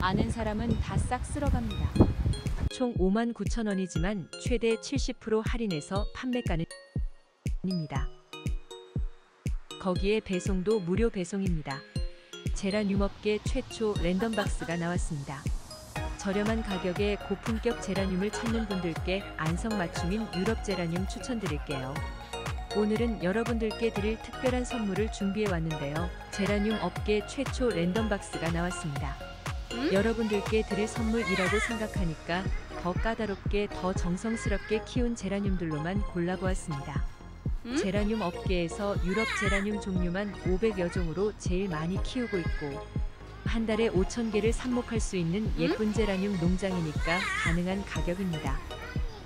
아는 사람은 다 싹 쓸어갑니다. 총 5만 9천 원이지만 최대 70% 할인해서 판매가는 입니다. 거기에 배송도 무료 배송입니다. 제라늄 업계 최초 랜덤 박스가 나왔습니다. 저렴한 가격에 고품격 제라늄을 찾는 분들께 안성맞춤인 유럽 제라늄 추천드릴게요. 오늘은 여러분들께 드릴 특별한 선물을 준비해 왔는데요. 제라늄 업계 최초 랜덤 박스가 나왔습니다. 음? 여러분들께 드릴 선물이라고 생각하니까 더 까다롭게 더 정성스럽게 키운 제라늄들로만 골라보았습니다. 음? 제라늄 업계에서 유럽 제라늄 종류만 500여 종으로 제일 많이 키우고 있고 한 달에 5천 개를 삽목할 수 있는 예쁜 제라늄 농장이니까 가능한 가격입니다.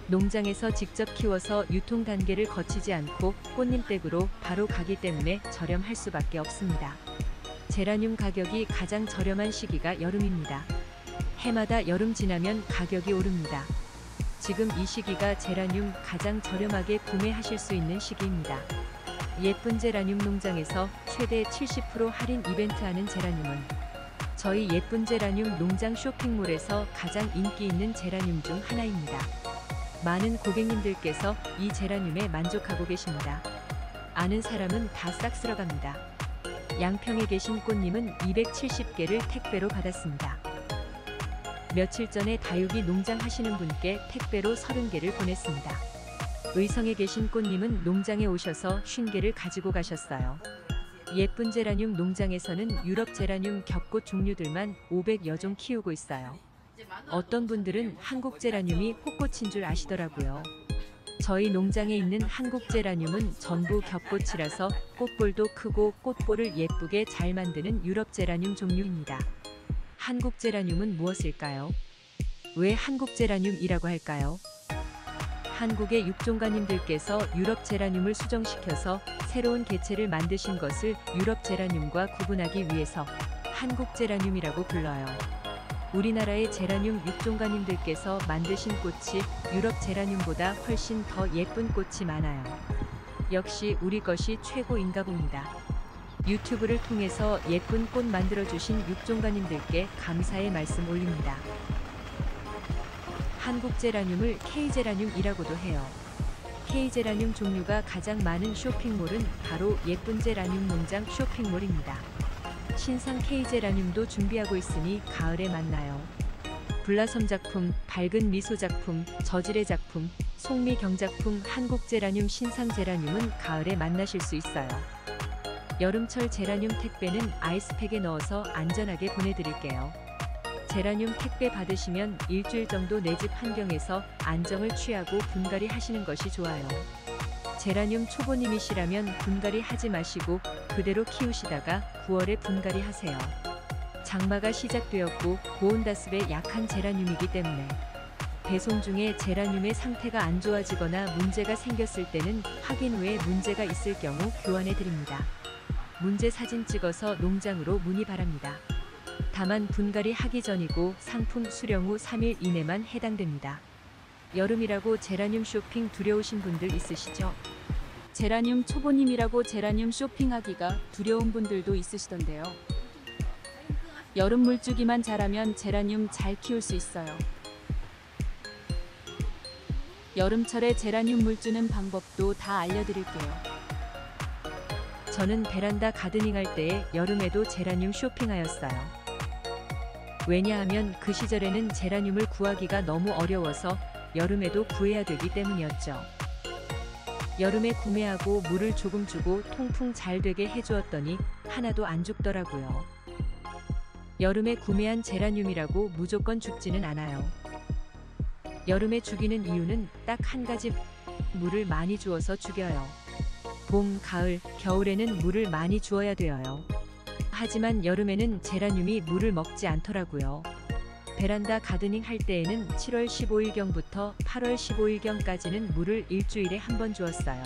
농장에서 직접 키워서 유통 단계를 거치지 않고 꽃님댁으로 바로 가기 때문에 저렴할 수밖에 없습니다. 제라늄 가격이 가장 저렴한 시기가 여름입니다. 해마다 여름 지나면 가격이 오릅니다. 지금 이 시기가 제라늄 가장 저렴하게 구매하실 수 있는 시기입니다. 예쁜 제라늄 농장에서 최대 70% 할인 이벤트 하는 제라늄은 저희 예쁜 제라늄 농장 쇼핑몰에서 가장 인기 있는 제라늄 중 하나입니다. 많은 고객님들께서 이 제라늄에 만족하고 계십니다. 아는 사람은 다 싹 쓸어갑니다. 양평에 계신 꽃님은 270개를 택배로 받았습니다. 며칠 전에 다육이 농장 하시는 분께 택배로 30개를 보냈습니다. 의성에 계신 꽃님은 농장에 오셔서 50개를 가지고 가셨어요. 예쁜 제라늄 농장에서는 유럽 제라늄 겹꽃 종류들만 500여 종 키우고 있어요. 어떤 분들은 한국 제라늄이 꽃꽃인 줄 아시더라고요. 저희 농장에 있는 한국 제라늄은 전부 겹꽃이라서 꽃볼도 크고 꽃볼을 예쁘게 잘 만드는 유럽 제라늄 종류입니다. 한국 제라늄은 무엇일까요? 왜 한국 제라늄이라고 할까요? 한국의 육종가님들께서 유럽 제라늄을 수정시켜서 새로운 개체를 만드신 것을 유럽 제라늄과 구분하기 위해서 한국 제라늄이라고 불러요. 우리나라의 제라늄 육종가님들께서 만드신 꽃이 유럽 제라늄보다 훨씬 더 예쁜 꽃이 많아요. 역시 우리 것이 최고인가 봅니다. 유튜브를 통해서 예쁜 꽃 만들어주신 육종가님들께 감사의 말씀 올립니다. 한국 제라늄을 K제라늄이라고도 해요. K제라늄 종류가 가장 많은 쇼핑몰은 바로 예쁜 제라늄 농장 쇼핑몰입니다. 신상 K제라늄도 준비하고 있으니 가을에 만나요. 불나섬 작품, 밝은 미소 작품, 저질의 작품, 송미 경작품, 한국 제라늄 신상 제라늄은 가을에 만나실 수 있어요. 여름철 제라늄 택배는 아이스팩에 넣어서 안전하게 보내드릴게요. 제라늄 택배 받으시면 일주일 정도 내 집 환경에서 안정을 취하고 분갈이 하시는 것이 좋아요. 제라늄 초보님이시라면 분갈이 하지 마시고 그대로 키우시다가 9월에 분갈이 하세요. 장마가 시작되었고 고온다습에 약한 제라늄이기 때문에 배송 중에 제라늄의 상태가 안 좋아지거나 문제가 생겼을 때는 확인 후에 문제가 있을 경우 교환해 드립니다. 문제 사진 찍어서 농장으로 문의 바랍니다. 다만 분갈이 하기 전이고 상품 수령 후 3일 이내만 해당됩니다. 여름이라고 제라늄 쇼핑 두려우신 분들 있으시죠? 제라늄 초보님이라고 제라늄 쇼핑하기가 두려운 분들도 있으시던데요. 여름 물주기만 잘하면 제라늄 잘 키울 수 있어요. 여름철에 제라늄 물 주는 방법도 다 알려드릴게요. 저는 베란다 가드닝 할 때에 여름에도 제라늄 쇼핑하였어요. 왜냐하면 그 시절에는 제라늄을 구하기가 너무 어려워서 여름에도 구해야 되기 때문이었죠. 여름에 구매하고 물을 조금 주고 통풍 잘 되게 해주었더니 하나도 안 죽더라고요. 여름에 구매한 제라늄이라고 무조건 죽지는 않아요. 여름에 죽이는 이유는 딱 한 가지 물을 많이 주어서 죽여요. 봄, 가을, 겨울에는 물을 많이 주어야 되어요. 하지만 여름에는 제라늄이 물을 먹지 않더라고요. 베란다 가드닝 할 때에는 7월 15일경부터 8월 15일경까지는 물을 일주일에 한 번 주었어요.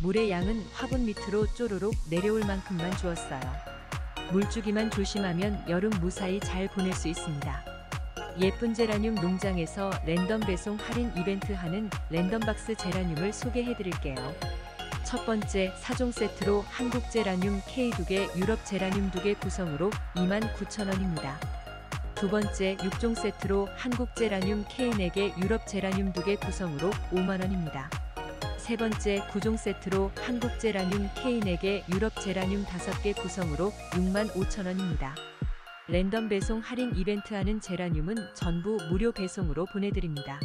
물의 양은 화분 밑으로 쪼르륵 내려올 만큼만 주었어요. 물주기만 조심하면 여름 무사히 잘 보낼 수 있습니다. 예쁜 제라늄 농장에서 랜덤 배송 할인 이벤트 하는 랜덤박스 제라늄을 소개해 드릴게요. 첫 번째 4종 세트로 한국 제라늄 K 2개, 유럽 제라늄 2개 구성으로 29,000원입니다. 두 번째 6종 세트로 한국 제라늄 K4개, 유럽 제라늄 2개 구성으로 5만 원입니다. 세 번째 9종 세트로 한국 제라늄 K4개, 유럽 제라늄 5개 구성으로 6만 5천 원입니다. 랜덤 배송 할인 이벤트 하는 제라늄은 전부 무료 배송으로 보내드립니다.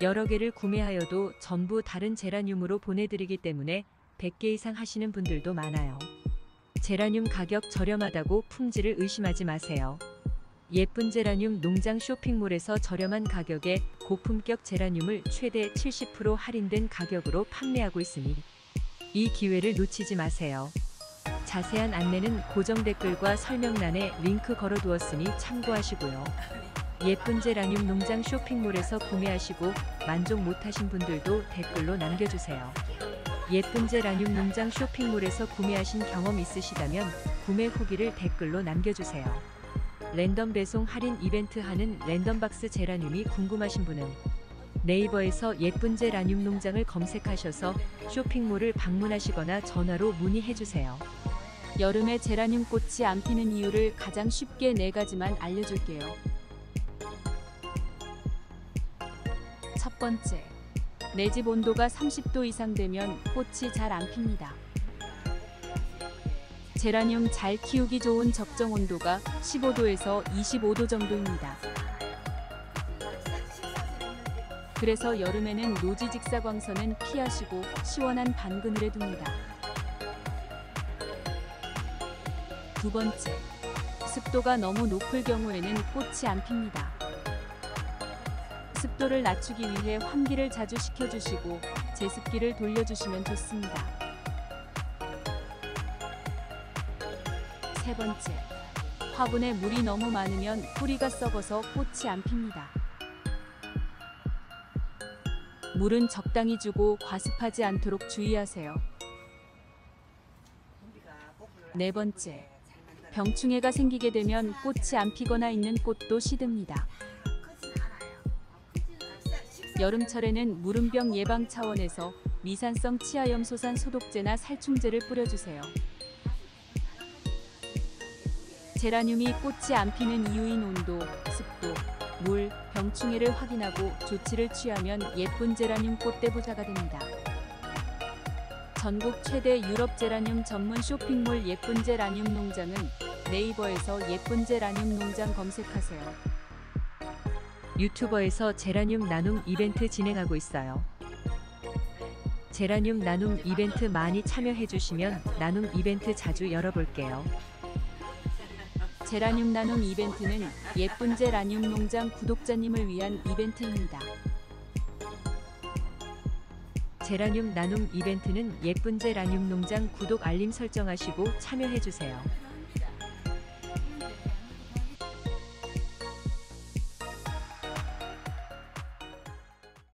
여러 개를 구매하여도 전부 다른 제라늄으로 보내드리기 때문에 100개 이상 하시는 분들도 많아요. 제라늄 가격 저렴하다고 품질을 의심하지 마세요. 예쁜 제라늄 농장 쇼핑몰에서 저렴한 가격에 고품격 제라늄을 최대 70% 할인된 가격으로 판매하고 있으니 이 기회를 놓치지 마세요. 자세한 안내는 고정 댓글과 설명란에 링크 걸어두었으니 참고하시고요. 예쁜 제라늄 농장 쇼핑몰에서 구매하시고 만족 못하신 분들도 댓글로 남겨주세요. 예쁜 제라늄 농장 쇼핑몰에서 구매하신 경험 있으시다면 구매 후기를 댓글로 남겨주세요. 랜덤 배송 할인 이벤트 하는 랜덤박스 제라늄이 궁금하신 분은 네이버에서 예쁜 제라늄 농장을 검색하셔서 쇼핑몰을 방문하시거나 전화로 문의해주세요. 여름에 제라늄 꽃이 안 피는 이유를 가장 쉽게 네 가지만 알려줄게요. 첫 번째, 내 집 온도가 30도 이상 되면 꽃이 잘 안 핍니다. 제라늄 잘 키우기 좋은 적정 온도가 15도에서 25도 정도입니다. 그래서 여름에는 노지 직사광선은 피하시고 시원한 반 그늘에 둡니다. 두 번째, 습도가 너무 높을 경우에는 꽃이 안 핍니다. 습도를 낮추기 위해 환기를 자주 시켜주시고 제습기를 돌려주시면 좋습니다. 세 번째, 화분에 물이 너무 많으면 뿌리가 썩어서 꽃이 안 핍니다. 물은 적당히 주고 과습하지 않도록 주의하세요. 네 번째, 병충해가 생기게 되면 꽃이 안 피거나 있는 꽃도 시듭니다. 여름철에는 물음병 예방 차원에서 미산성 치아염소산 소독제나 살충제를 뿌려주세요. 제라늄이 꽃이 안 피는 이유인 온도, 습도, 물, 병충해를 확인하고 조치를 취하면 예쁜 제라늄 꽃대 부자가 됩니다. 전국 최대 유럽 제라늄 전문 쇼핑몰 예쁜 제라늄 농장은 네이버에서 예쁜 제라늄 농장 검색하세요. 유튜버에서 제라늄 나눔 이벤트 진행하고 있어요. 제라늄 나눔 이벤트 많이 참여해 주시면 나눔 이벤트 자주 열어볼게요. 제라늄 나눔 이벤트는 예쁜 제라늄 농장 구독자님을 위한 이벤트입니다. 제라늄 나눔 이벤트는 예쁜 제라늄 농장 구독 알림 설정하시고 참여해 주세요.